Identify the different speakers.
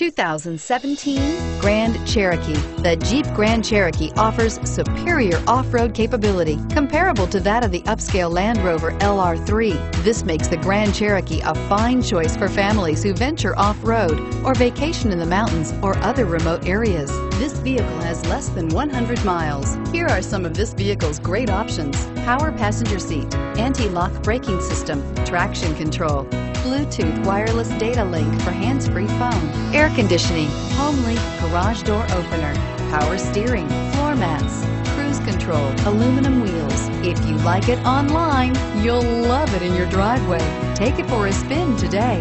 Speaker 1: 2017 Grand Cherokee. The Jeep Grand Cherokee offers superior off-road capability comparable to that of the upscale Land Rover LR3. This makes the Grand Cherokee a fine choice for families who venture off-road or vacation in the mountains or other remote areas. This vehicle has less than 100 miles. Here are some of this vehicle's great options. Power passenger seat, anti-lock braking system, traction control, Bluetooth wireless data link for hands-free phone, air conditioning, home link, garage door opener, power steering, floor mats, cruise control, aluminum wheels. If you like it online, you'll love it in your driveway. Take it for a spin today.